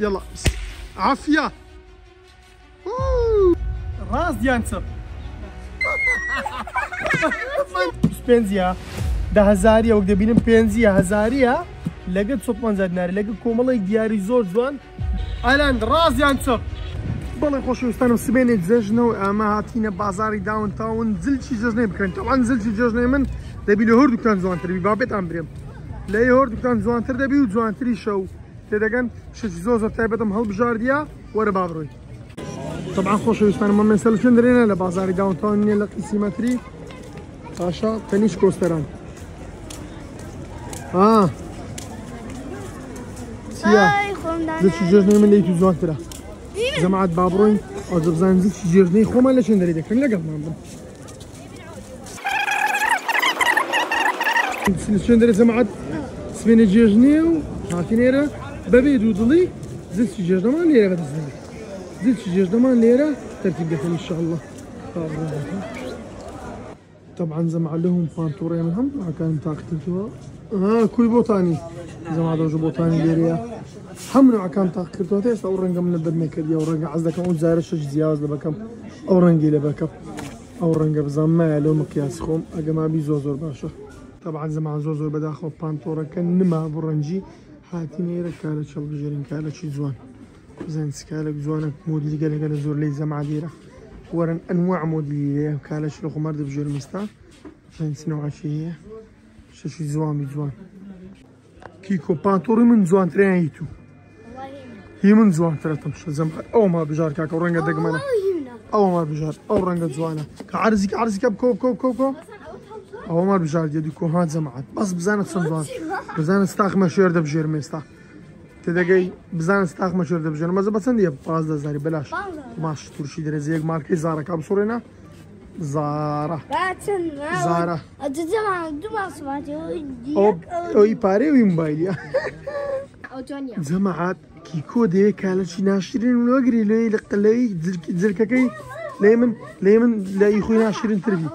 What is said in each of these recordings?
يلا. عافية. راس ديانسر پێنجە ده هزاریە وەک دەبینم پێنجە هزاریە لەگەت 150 دیناری لەگە کۆمەڵی دیاری زۆر جوان. ئایلاند ڕازیان چ بەڵێ خۆشەویستانم سبێنێ جەژنەوە ئەمە هاتینە بازاری داون تاون. زلچی جژنەی بکەن تاوان زلچی جژنەی من؟ دەبی لە هەردووکان جوانتربی بابێتان برێم لە هەردووکان جوانتر دەبی و جوانتری شەو تێدەگەن شەی زۆ زۆر تایبەتم هەڵبژاردیا وەرە بابڕۆی طبعا خۆشەویستانم مە مەسەلچن درێنە لە بازاری داون تاون نیە لە قیسیمەتری پاشا تەنیش کۆستەران. آه جێژنەی من لەیت و جوانترە جەماعەت با بڕۆین ئەوجە بزانین زلچی جێژنەی خۆمان لە چێندەری دەکەن لەگەڵمان بن لە چێندەرە جەماعەت سبێنە جێژنێ و هاتینێرە بەبێ دوو دڵی زلچی جێژنەمان لێرە جێژنەمان لێرە تەرتیب دەکەن ئینشاءالله با بڕۆین طبعا زمع لهم فانتوريا من هم كان تاقتوا ها كوي بوتاني زمع دوج بوتاني ليريا هم نوع كان تاقتوا تيست أو رنقه من البد ميكر أو رنقه عزك أو زارش زياز لبكم أو رنقي لبكم أو رنقه بزام ما له مقياس خوم اجا ما بي زوزور باشا طبعا زمع زوزور بداخل بانتورا كان نما برنجي شل بجرين كالة شي زوان. زين سكالك زوانك موديل قال قال زور لي زمع ديره ورن انواع موديليه كالش لو خمر بجور مستا. فين سنو عشيه شش زوان بزوان كيكو بانتوري من زوان ترين هيتو هي من زوان ترى تمشي زم أو ما بجار كاكا ورنقا دقمنا أو ما بجار. أو رنقا زوانا كعرزي كعرزي كب كوب كوب كوب ئەوە مەبژاردە دوکۆ ها جەماعات بەس بزانە چەندوان بزانە ستاخمە شێر دەبژێر مێستا تێدەگەی بزانە ستاخمە شێر دەبژێن مەزە بە چەندە پاز دەزاری بلاش ماش تووشی درێزیەک مارکی زارەکە بسوڕێنە زارە زارە ئەوی پارێوی موبایلیە جەماعات کیکۆ دەیە کالەچی ناشرین وەگری لێ لە قلەی جرکەکەی لێ من لێ لیمن لای خۆی ناشرین تربی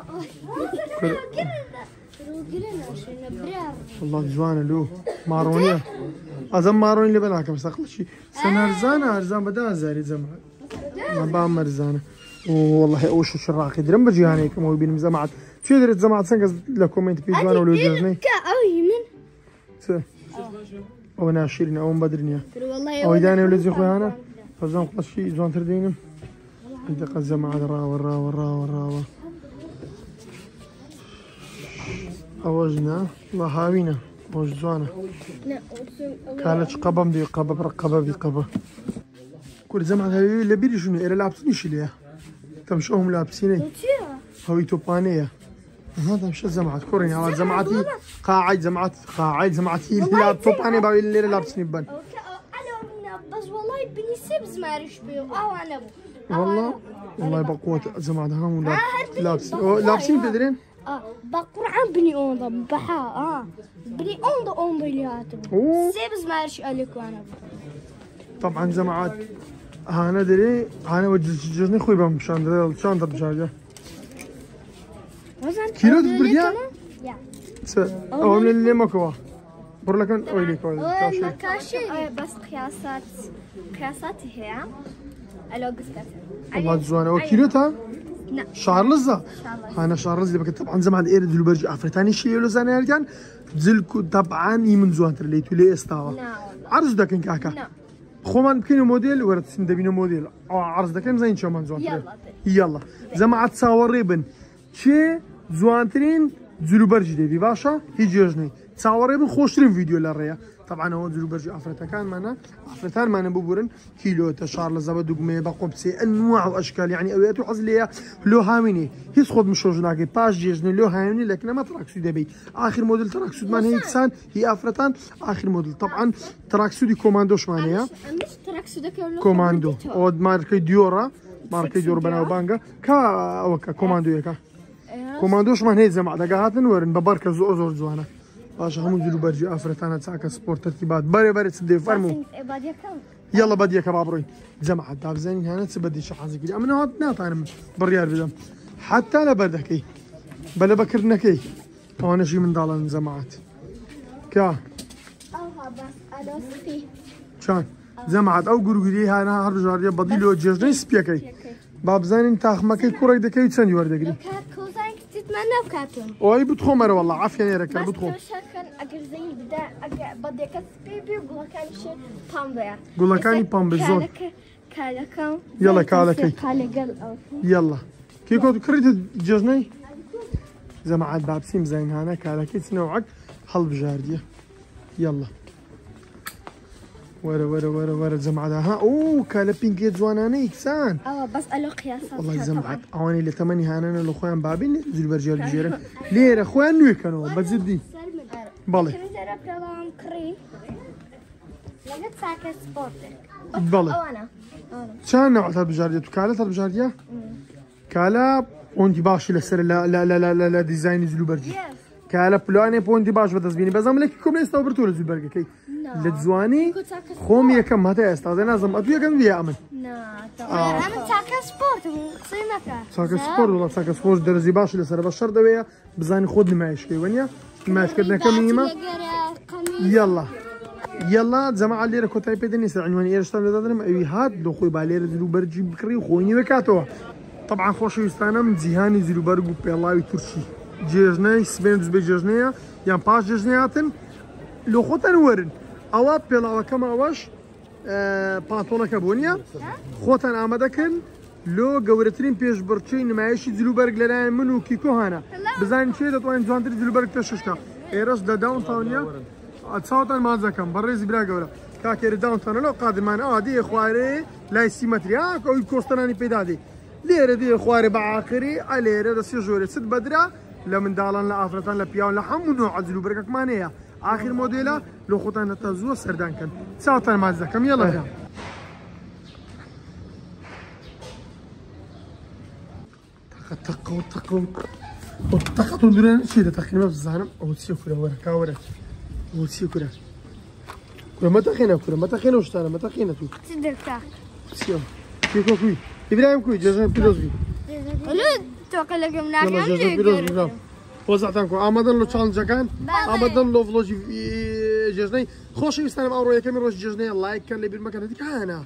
والله جوانا له مارونيا أزم ماروني اللي بلاك بس أقل شيء سنة ارزانه ارزان بدأ زاري زمان. ما بام مرزانه والله أوش شراقي درم بجي كم هو بين زمعت شو درت زمعت سنقز لكومنت بيجوانا ولو جرني كأوي من. أو ناشرين أو مبدرنيا والله أو داني ولا زي خويانا فزان قص شيء زوان تردينم أنت قد زمعت راوا راوا راوا راوا اوجنا الله هاوينا اوج زوانا كانت قبم بي قبة برقبة بي قبة كل زمان هاي لبيري شنو إيرا لابسين إيش ليها تمشوهم لابسيني هوي توبانية هذا مش زمعت كورين على زمعتي قاعد زمعت قاعد زمعتي لا توباني باوي اللي لابسين بان بس والله بني سبز ما رش أو أنا أبو والله والله بقوة زمعت هم ولا لابسين لابسين تدرين آه بقرعان بني اوندا بحا آه. بني هاتبو أوه. سيبز ما رش قالك وأنا طبعا زمعت هانا دري هانا وجزني خوي بام شاندر شاندر بجاجة. كيلو تبرديا؟ يا. من اللي مكوا برلكن اويلي كوي كاشي كاشي بس قياسات قياساتي هي. ألو قصتها والله زوانه وكيلو تا؟ لزة أنا شعر لزة بك طبعا زمان إيرد دلو برج افريتاني شي لو زان يرجان زلكو طبعا يمن زوان ترلي تولي استاوا. عرض دكن كاكا. نعم. خومان بكينو موديل ورد سندبينو موديل. أو عرض دكن زين شو من زوان. يلا. يلا. زمان تصاور ريبن. چه زوانترين زلو برج دي باشا هي جوجني تصاور ريبن خوشترين فيديو للريا طبعا هو زلو برج افريتا كان معنا افريتان معنا ببورن كيلو تشار لزبا دقمه بقبسي أنواع وأشكال. يعني اويات وحزليه لو هاميني هيس خد مشوجناكي باش جيجني لو هاميني لكن ما تراكسو دبي. آخر موديل تراكسو مان هي كسان هي افريتان آخر موديل. طبعا تراكسو دي كوماندوش معناها دك كوماندو. أو ماركه ديورا. ماركه ديورا بنا بانجا كا وكا كوماندو يكا. كوماندوش من هي زعما دقاتن ورن. ببركة زو زور زوانا. باش هم زلو برجي افريتانا تساكا سبورت ترتيبات بري بري تسدي فرمو يلا بدي كبابروي جماعة داب زين هنا تبدي شحازي كذي أمنا هات نات أنا بريال بدم حتى لا بردكي بلا بكرنكي وأنا شي من دالن جماعات كا شان أو جەماعات ئەو گورگوری هانا هەرژاریە بەدی لۆ جێژنەی سپیەکەی با بزانین تاخمەکەی کوڕێک دەکەی و چەندی وەردەگری كوزان كتير ما نفكاتون ئەوی بتخۆمەرە وڵە عافیان ێرەکە بس كان أجر زي بدا أجر بدي كسبيبي وقول كان شيء گوڵەکانی پامبە زۆر كالكم يلا. كالكي. يلا كيكو كريت جزني جماعات بابسيم زين هانا كالكي تنوعك حلب جاردية يلا. ورا ورا ورا ورا جماعة ها أوه كالا بينكيت زواناني كسان آه بس قالوا قياسات والله جماعات أواني اللي تمني هانا لو خوان بابين زول برجال جيرة ليه اخوان نوي كانوا بلان كري لقيت ساكا سبورتك. بالي. أو أنا. أنا شان نوع طلب جاردية؟ كالا طلب جاردية؟ كالا بونتي باشي لسر لا لا لا لا لا, لا ديزاين زلو برجي. يس كالا بلاني بونتي باش بدزبيني بزم لك كم ليست وبرتول زلو برجي كي لتزواني كنت ساكا خوم يكم هذا أستاذ أنا زم اتويا كم بيا امن نا آه. أنا ساكا سبورت قصيمك ساكا سبور والله ساكا سبور درزي باش لسر بشر دويا بزاني خود نمايش كي ونيا نمايش كدنا كم يما يلا يلا جماعة اللي ركو تايب بدني سر عنوان ايرشتان لدادرم اوي هات لو خوي بالير زلو برجي بكري خويني وكاتوا طبعا خوش يستانم جيهاني زلو برجو بيلاوي جێژنەی سبێن دوزبێ جێژنەیە یان پاش جێژنیاتن لۆ خۆتان وەرن. ئەوە پێڵاوەکەم ئەوەش پاتۆنەکە بوو نیە خۆتان ئامادەکەن لۆ گەورەترین پێشبڕچەی نمایشی جلوبەرگ لەلایەن من و کیکۆهانە بزانین چێ دەتوانین جوانتر جلوبەرگ پێششکە ئێرەش لە داونتاونیا چاوتان مازەکەم بە ڕێزی برا گەورە. کاکێرە داونتانە لەو قادرمان ئادی خوارێ لای سیمەتریا ئەوی کۆستەنانی پێدادی لێرە دی خوارێ بە ئاخری ئەلێرە دەسی ژۆرە چت بەدرا. لە منداڵان لە ئافرەتان لە پیاوان لە هەموو نوع جلوبەرگەکمان هەیە آخر مۆدێلە لە خۆتان هەتا زووە سەردانکەن چاوتان مازەکەم یەڵە تقو تقو وتقط ودران شي ده تقريبا بزانم أو تسيو كره ورا كاورا أو تسيو كره كره ما تخينا كره ما تخينا وش ما تخينا تو. تدرك تسيو كيكو كوي إبراهيم كوي جزان بيروز بي لو توقع لك من يلا جزان بيروز بي وزعتانكو آمدن لو چالنجا كان آمدن لو فلوجي جزني خوش يستانم أو رويا كامل روش جزني لايك كان لي بالمكان هذيك أنا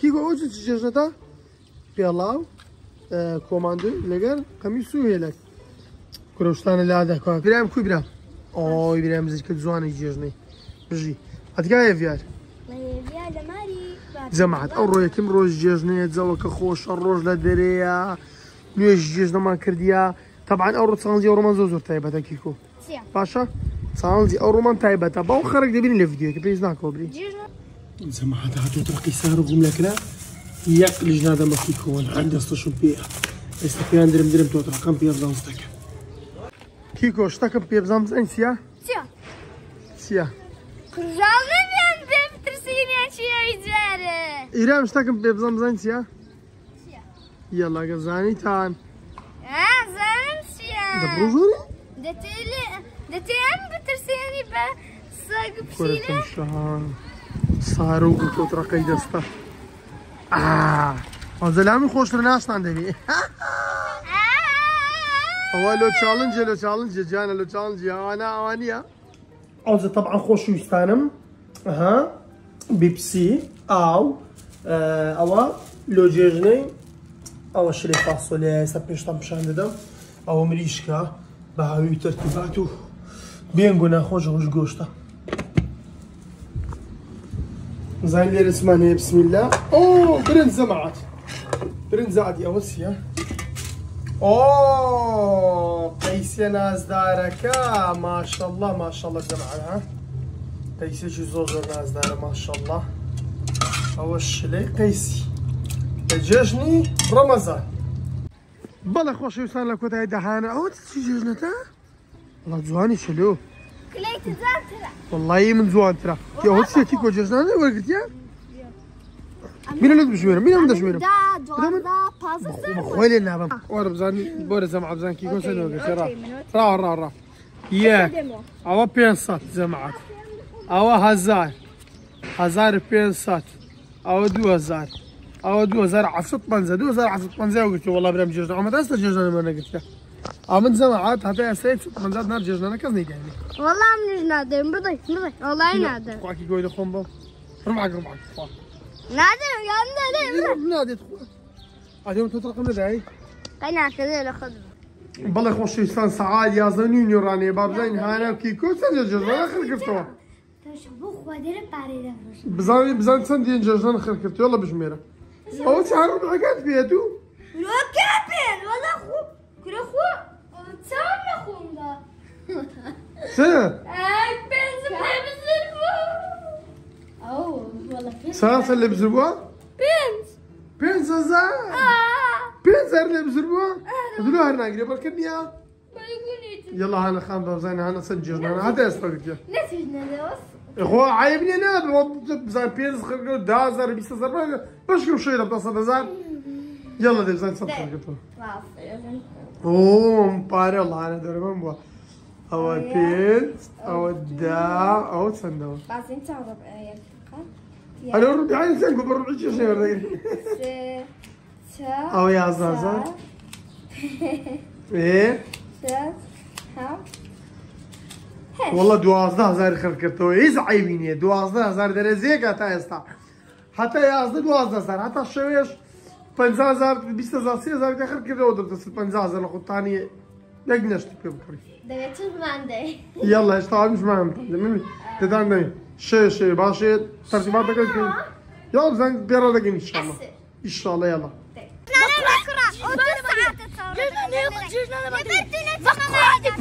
كيكو اوجي جزنتا بيلاو کۆماندوی لەگەر قەمی سوهێلک کوشتانە لادەکە برام کوی برام ئۆی برام زیکە جوانی جێژنەی بژی ئەتگایە ڤار جەماعات ئەو ڕۆیەکەم ڕۆژ جێژنەیە جەوەکە خۆشە ڕۆژ لە دەرەیە نوێژ جێژنەمان کردیا تەبان ئەو ڕچانزی ئەوڕمان زۆ زۆر تایبەتەکی کۆ. باشە؟ چانزی ئەو ڕۆمان تایبەتە. باو خەرک دەبین لە ڤیددیوکە پێیز ناکۆبری جەماعات هاتو تڕقی غوم لەکرا. یەک لیژنا دەمەکی کۆن هەر دەستەشم پێ ئێستا پێیان درم درم تۆ ڕقم پێ بزانستەکە کیکۆ شتەکەم پێ بزانام زەن چیە چیە Kuralını ben de bitirsin ya çiğ üzere. ئیرام شتەکەم پێ بزانام زەن چیە یەڵاگە زانیتان Ha zaten çiğ. دەبڕۆ زۆری Detaylı, detaylı bitirsin be. Sakıp şeyle. کوەرەکەم شان سارە و تۆتڕەکەی دەستە ئازەلامی خۆشتر ناشتان دەبێ ئەوە لۆ چاڵنجە لە چاڵنجە جانە لە چاڵنجی ئەوانە ئەوانە ئەوزە طبعا خۆشویستانم ها بیپسی ئاو ئەوە لۆ جێژنەی ئەوە شلێ فاسۆلێ ئێستا پێشتان پیشان دەدەم ئەوە مریشکە بە هاوی تەرتیبات و بێنگۆ ناخۆش ڕژ گۆشتە زين اسمها بسم الله اوه برنز زمعت برنز عادي اوسيا اوه قيسي ناس داركا ما شاء الله ما شاء الله جماعة قيسي شو زوجر ناس دارة ما شاء الله قيسي الججني رمضان. بلا خوش يوسان لك وتاي دهانا أو تسي ججنتا والله جواني شلو. والله من قلت يا؟ مين اللي تبشميرهم مين اللي تبشميرهم Da, doğada, fazlası. خويلي النعم ورا بزان بورا زمع بزان كي كون سنو قلت را را را را ياك أو بينسات جماعات أو هزار. هزار بينسات. أو دو هزار. أو دو هزار عفشت منزه دو هزار عفشت منزه وقلت والله برام جيجنا عمد استا جيجنا من قلت امن زمعات حتى يا سيد شت منزات نار جيجنا كزني يعني Vallahi amca nadir. Buradayım, buradayım. Vallahi nadir. قواكي قوي لخوم بو ربعك ربعك خواه نادر يلا نادي خواه اليوم تترقم لداي قنا كذا خذ بالله خۆشەویستان سەعاد یازدە نیۆرانێ بابزین هانە کیکۆ چەند جژان خرکردەوە بو خودر پاره بزانانی بزان چەند دیێن جژان خرکردەوە لە بژمێرە ئەوە چ هەڕەکەت بێت و لو كابل ولا خو كره خو؟ تسام خوندا چ أي بنز بنز أو والله ساسە لێ بزربووە بنز. پێنج هەزار آه. پێنج هەر لێ بزربووە دلو هەر ناگرێ بەکردنیە ما يقولي يلا هانا خان بزاني هانا سن جژنانە هەتا ئێستا بکە نسينا دوس خۆ عیب لێ نابێ بزان پێنج خرکە دا هزار بیست هزار بەشکم شوێ لە دە هزار يلا دێ بزان چەند خرکردەوە ئۆم پارە ڵانە دەرەمەم بووە ئەوە پێنج ئەوە دا ئەوە چەندەوە بس انت عرب ايه ئەلە ڕوبیانی سەنگ بە ڕوبی چێشنێ وەردەگری ئەوە یازدە هەزار ئێ والله دوازده هزار خرکردەوە هیچ عیبی نییە دوازده هزار دەرەزیەکە تا ئێستا حتا یازدە دوازده هزار هەتا شەوێش پەنجا هزار بیست هزار سی هزار خرکردەوە دەدەست پەنجا هزار لە قوتانی یەک نەشتی پێ بکڕی دەبێت بمانده يلا إيش طالع مش معهم تمام تدعمني شي شي باشي ترتيبات دقيقة يلا زين بيرا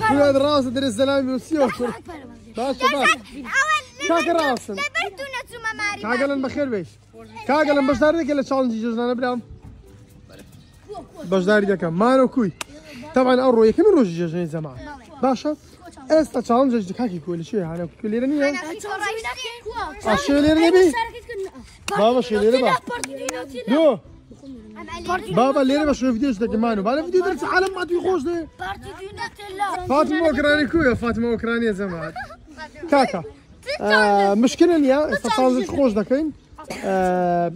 كل هذا الراس در السلام يوسيو باشا باشا كاك راسن كاقلن بخير بيش كاقلن باش داري كلا تشالنج جوزنا برام باش داري دكا مانو كوي طبعا اورو يكمل روج جوزنا زمان باشا استا تشالنج كاكي كوي شي أنا كوي ليرني شو ليرني بي بابا شو ليرني با دو بابا شوف فيديوز دك مانو بالا فيديو درت عالم ما تخوش ده فاطمه اوكراني كوي فاطمه اوكرانيه زمان كاكا آه مشكلة يا استفسار خوش دكين آه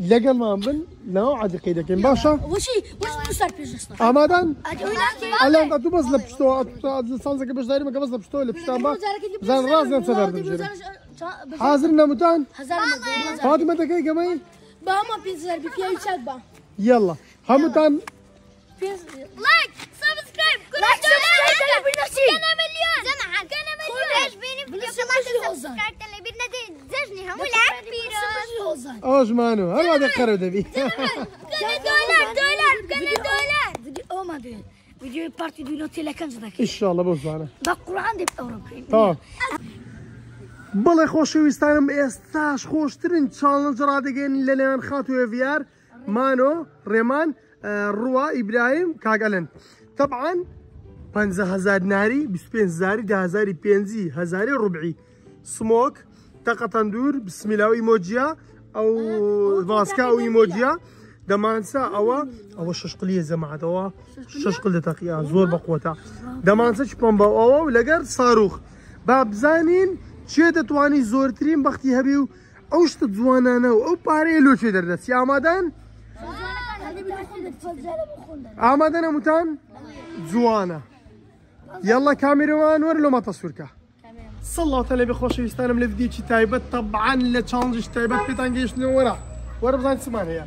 لقى ما بن لا عاد قيدة كين باشا وشي وش بصير بيجسنا آمادان أنا الان انت بس لبستو سانزك باش داير ما بس لبستو لبستو با زين راس نتصدر بجري حاضر نمتان هزار مدة فاطمة دكي كمان بابا بيزر بفيا يشاد با يلا همتان لايك سبسكرايب كل لايك، سبسكرايب، تلي بنفسي. كنا مليون زمان كنا مليون إيش بيني فيديو بنفسي كمان بنفسي هوزان. سبسكرايب تلي بدنا زجني هم ولعب بيروز اوش مانو هل هذا قرب دبي كنا دولار دولار كنا دولار فيديو أو ما دين فيديو بارتي دو نوتي لكن زدك ان شاء الله بوز معنا بقران دي اوروبي تمام بەڵێ خۆشەویستانم ئێستاش خۆشترین چاڵنج ڕادگەین لەلایەن خاتوێ ڤار مانۆ ڕێمان ڕوا ئیبراهیم کاگەلن. طبعاً 500هزار ناری 25 زاری دههزاری پێنجی هزاری ڕوبعی. سمۆک تەقەتەن دوور بسمیلاوی مۆجییا ئەو ڤاسکا و ئیمۆجییا دەمانسا ئەوە ئەوە ششقلیە زەماعتەوە ششقل دەتەقیا زۆر بەقوتە دەمانسە چپۆم بە ئەوە و لەگەر ساروخ. با بزانین چێ دەتوانی زۆرترین بەختی هەبی و ئەو شتە جوانانە و ئەو پارەیە لۆ چێ دەردەست ئامادەن؟ ئامادەنە موتان؟ جوانە. يلا كاميروان وەر لۆمە تەسوورکە سڵاتە لە بخۆشەویستانم لە ڤیدیوکی تایبەت طبعاان لە چالنجش تایبەت پێتان گەیشتنەوە وەرە. بزان چمان هەیە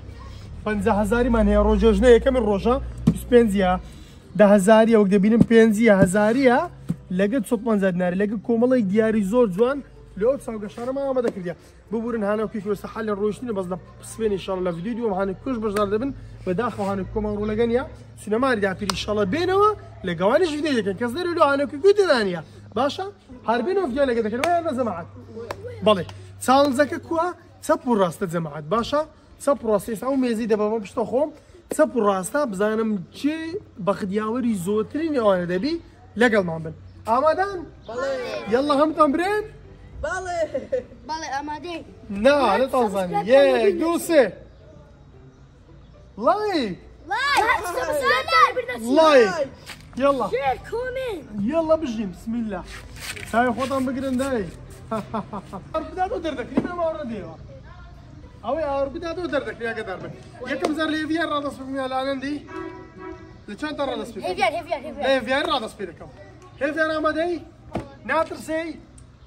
هزاریمان هەیە ڕۆژێژنە یەکەمی ڕۆژە پێنجە ده هزاری ئەوک دەبینم پێنجە هزاریە لەگەت سۆپمانزار ناری لەگە کۆمەڵی دیاری زۆر جوان لەو چاوگەشارەمە ئامادە کردیا ببورن هانەوەکی وەسە حل لە ڕۆشتنی بەس لە سوێنی شڵ لە ڤیدیو دوم هاانە کوش بەشدار دەبن بەداخە هاانە کۆمان ڕۆلەگەنیا سینەماری داپیری شڵە بێنەوە لە گەوانیش ڤیدیو دەکەن کەس دەری لە هاانەکە گوتدانە باشە؟ هەربێن و لەگە دەکەن لە زەماعات بەڵێ چاڵنزەکە کووە چەپ و ڕاستە جەماعات باشە؟ چەپ ڕاستی ئەو مێزی دەبەمە پشتە خۆم چەپ و ڕاستە بزانم چێ بەخدیاوەری زۆرترین ئەوانە دەبی لەگەڵمان بن. ئامادان یاڵە هەمتان برێن بالي امادين نا لا تنظني يك دو سي لايك لايك يلا كومين يلا بجي بسم الله هاي خطان بقرن داي بداتو دردك ليه ما ورا ديوا أو يا بداتو دردك يا قدر بك يا كم زر لي فيار راضي اسمك من الان دي لكان ترى راضي اسمك هيفيان هيفيان هيفيان ليه فيار راضي اسمك كيف يا رامدي ناتر سي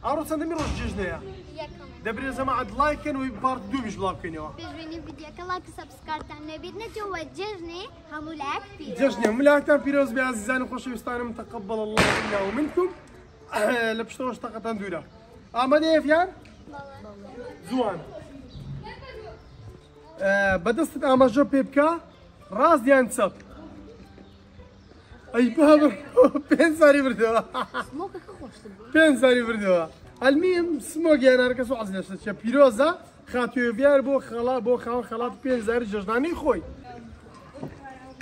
ارو سندمي روش جيجنيا يا كمان دبري جماعة لايكن وبارت دو مش بلاكينيوا بيجوني فيديوك لايك وسبسكرايب تاعنا بيدنا جوا جرني همو لاك في جشني ملاكتا بيروز بعزيزاني خوش ويستانم تقبل الله منا ومنكم لبشتروش طاقة دولا يا فيان زوان بدست آماجو بيبكا راس ديان سب اي بابر بين ساري بردوا موقع خوش بين ساري بردوا المهم سموگی انا رکسو عزیز شد پیروزا خاطیو ویار بو خلا بو خال خالات پین زاری ججدانی خوی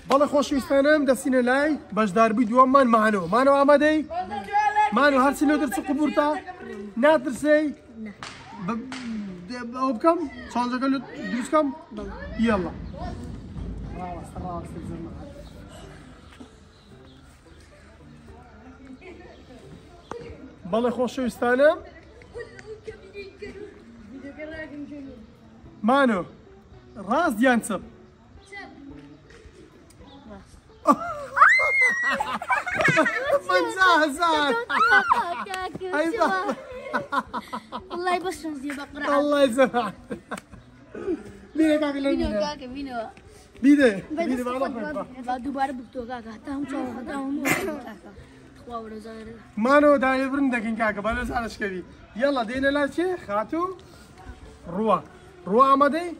بەڵێ خۆشویستانم دەستینە لای بەشداربووی دووەممان مانەوە مانەوە ئامادەی مانەوە هەرچی لێ دەرچ قوبورتا ناترسی ئەو بکەم چاڵەکە دروستکەم یاڵە بەڵێ خۆشەویستانم مانۆ ڕاست دیان چپ من زهزان أيضا. والله بس دي بقرا الله يسمعك بيدك عقل فينو بيدك كاكا فينو بيدك بيدك والله بعد دوباره بكتو كاكا حتى هم شو مانەوە دایبرن دەگەن کاکە بە لەزارشکەوی یەڵە دێنە لا چێ؟ خاتوو ڕوە ڕوا ئامادەی؟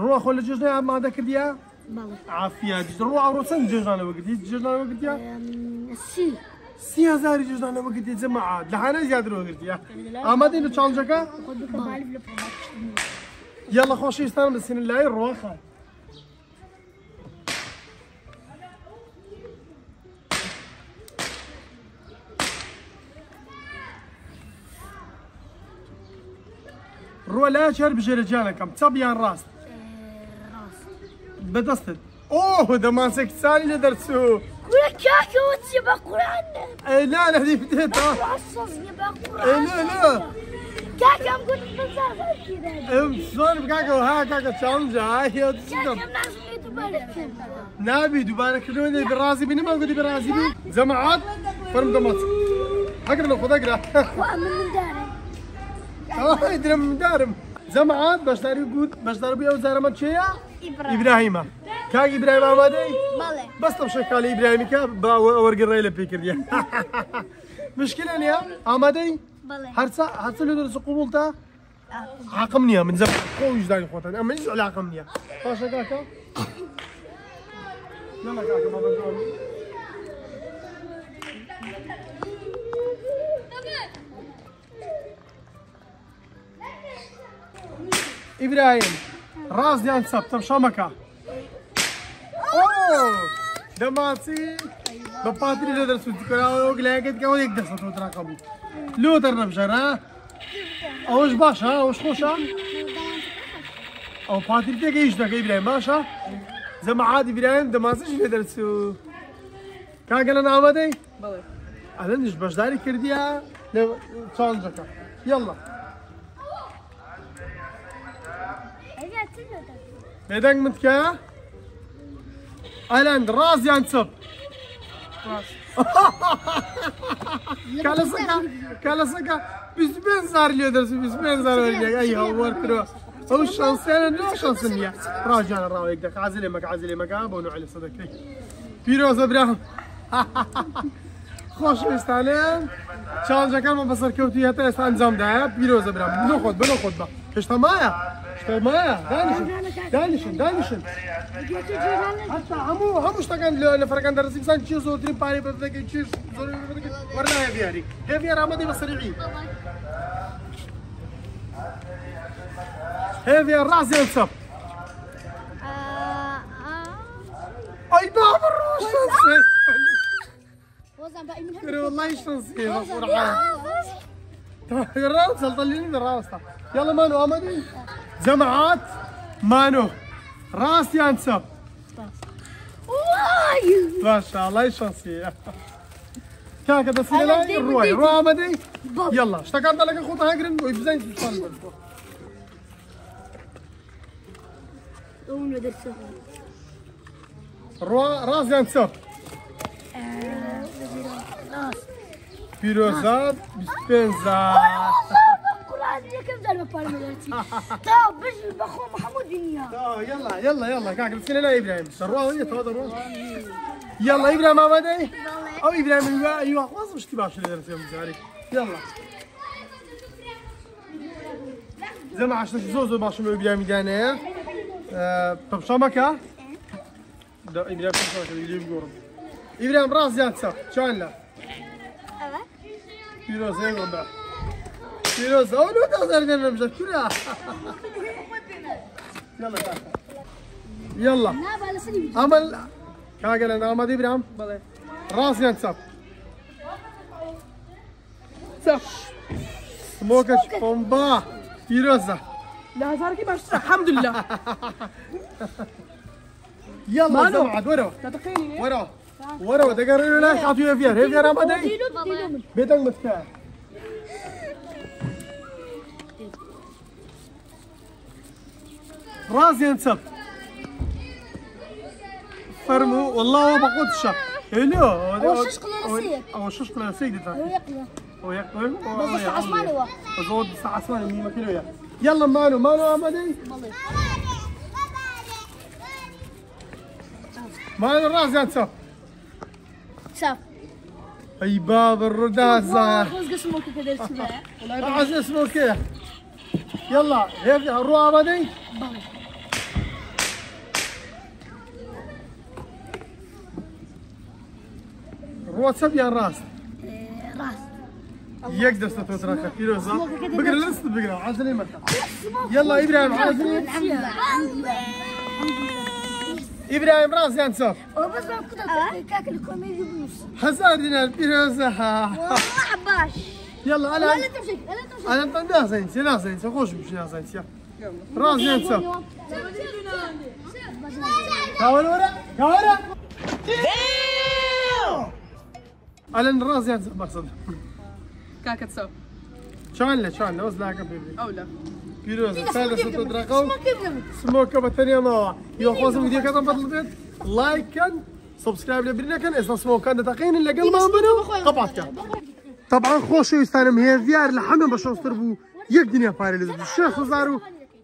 ڕوە خۆ لە جێژنای ئامادە کردیا؟ ئافیا ڕوە ئاڕۆ چەند جێژانەوە کردی؟ جێژانەوە کردیا؟ سی. هزاری جێژانەوە کردی جەمەعا لەهانە زیاترەوە کردیا. ئامادەی لە چاڵجەکە؟ یەڵە خۆشیستان لە سنە لای ڕۆخە شرب جرجانكم تبيان راس راس بدستد أوه ده ما سكتساني لدرسو ولا كاكا وتجيب قران لا لا دي بديتها عصص يبقى إي قران لا لا. كاكا مقول بزاف كذا إم صار كاكا وها كاكا تشالنجا هاي كاكا نابي دوباره كلمه برازي بني ما قلت برازي بي جماعات فرم دمات أقرأ لو خذ أقرأ. من داري آه يدرم دارم. جماعات باش داري يقول باش داري بيو زارمت شيا إبراهيم إبراهيم كاك إبراهيم امادي بالله بس طب شكال إبراهيم كا با ورق الريل بيكر دي مشكله اليوم امادي بالله هرسا هرسا لو درس قبولتا عاقمني من زمان قوي وجداني خوتاني اما يزعل عاقمني باشا كاكا إبراهيم راس ديان سب طب شامكا اوه دماسي بباتري لو درس كراو قلاقت كاو ها اوش باش ها اوش خوش ها أو باتري إيش دك إبراهيم باشا دماسي أنا عمدي باش داري يلا نيدنگ متكا أيلاند راز ينصب كالا سكا كالا سكا. biz ben zarlıyoruz biz ben zarlıyoruz ay hawar kro أو الشانسين نو شانسنيا راجعنا راويك دك عزلي مك عزلي مك ابو نوع على صدقي فيروز إبراهيم. خوش استعلام چالنج کن ما بسر کوتی هتا است انجام ده. پیروز برام بنو خود بنو خود با. اشتا مایا. مایا دانشن دانشن دانشن. حتى همو همو اشتغل لفرقان درس انسان چیز و ترین پاری بده که چیز زوری بده که ورنا هفیاری هفیار آمده بسرعی هفیار راس ينصب اي بابا الروش من ترى والله تنصيب صراحة الراس طلعني الراس يلا مانو امدي جماعات مانو راس ينصب واي. ما شاء الله تنصيب كاكا تصير لا الرواي روح امدي يلا اشتكرت لك أخوتها هاجرن ويبزين درسه الروا راس ينصب راس. فيروزات بسبنزا. طب بجي بخو محمود دنيا آه، يلا يلا يلا. كاك السنة لا إبراهيم. الروح هي روح. يلا إبراهيم ما بدأ أو إبراهيم أيوه أيوه خلاص مش تباش اللي درس يوم زاري يلا. زي ما عشنا زوزو باش من إبراهيم دانا طب شامكا ده إبراهيم شامكا اللي يقول إبراهيم راس زياد سا شان لا فيروز أيوه بقى فيروز اولو تقدر أنا مشكلة يلا تعال يلا عمل كاغل أنا ما إبراهيم راس ينسب صح سموكش بومبا فيروزة لا زاركي باش الحمد لله يلا. زمعت ورا ورا ورا دقر لا حاطوا يا فيها هي فيها دينو بيتك متكا راس ينسب فرمو والله بقود الشق ألو هو شش قلنا نسيك. هو شش قلنا نسيك دي هو يقلع. هو يقبل بس عثماني هو. الساعة عثماني مية كيلو يا يلا مانو مانو امدي مانو الراس ينسب شاف. أي باب السباع عايز اسمه كيف؟ يلا هيك الروح امدي روح سبيا الراس راس يقدر ستوترك كيلو صح بقرا لست بقرا عزلي متى يلا إبراهيم لله إبراهيم راس ينسف وبس ما كنت تاكل كوميدي بنص حزار دينا البيروزة والله عباش يلا لا أنا تمشي لا تمشي أنا انت ناس انت ناس انت خوش مش ناس انت راس ينسف كاول ورا كاول على الراس ينسف مقصد. كاكا تسو له شان له وزلاك بيبي. أو لا بيروزة ثالثة تدرقوا سموك بطارية ما. يوخوز فيديو كذا بدل البيت لايك كان سبسكرايب لبرنا كان سموك كان دقيقين اللي قل ما بنو قبعت كان طبعا خوش يستلم هي فيار لحمن باش نصرفو يك دنيا فاري لازم الشيخ زارو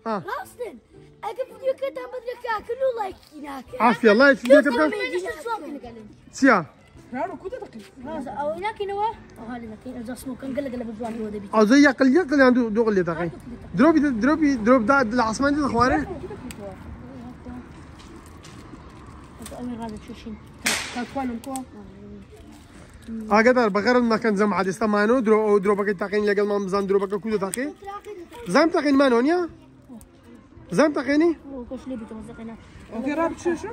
ها. راستن أجيب فيديو كده بدك اكلوا لايك هناك عافية سيا رانو كنت تقي أو نوا أو هذا لكن اذا اسمه كان قلق قلب الجوان هو دبي أو زي يقل يقل عنده دوغ اللي دقيق دروبي دروبي دروب دا العصمان دي كوا أقدر بغير ما كان زم عاد استمانو درو درو بك تاقين لقل ما مزان درو بك كودو تاقين زم تاقين مانونيا زم تاقيني هو كوش ليبي توزقنا أوكي رابط شو شو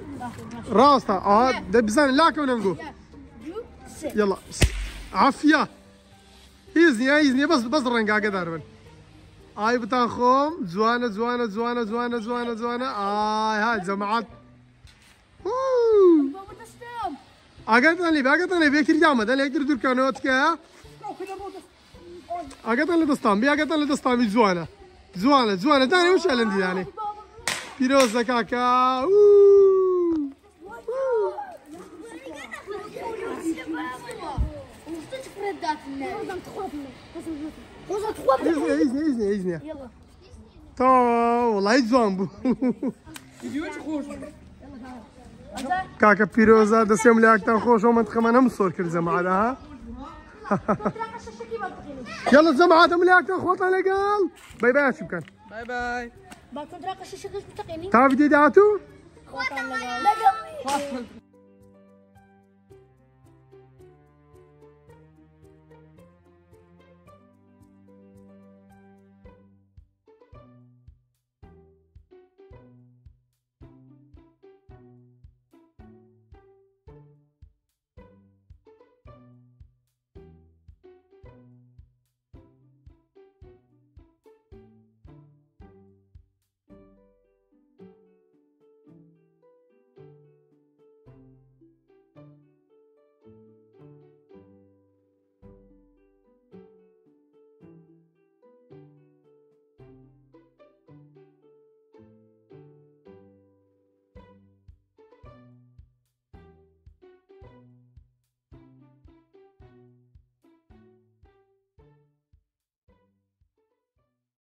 راستا آه ده بزان لا كون نقول يلا. عافية. ايزني ايزني بس بس رنقا قدر من اي بتاخوم زوانة زوانة زوانة زوانة زوانة زوانة. آي هاي جماعات أقدر لي بقدر لي بيكر جامد. أنا يقدر دور كانوت كا أقدر لي دستان بي أقدر لي دستان زوانة. زوانة زوانة. داني وش عندي يعني بيروزا كاكا. أوه. ايزني ايزني ايزني يلا تو والله خوش كاكا بيروزا دسيم لي أكتر خوش ومن تخمن هم صور كل زمان ها يلا الجماعة هم اللي أكتر خوطنا لقال باي باي شو كان باي باي ما كنت راقش الشيخ بتقيني تعرف دي داتو خواتنا لقى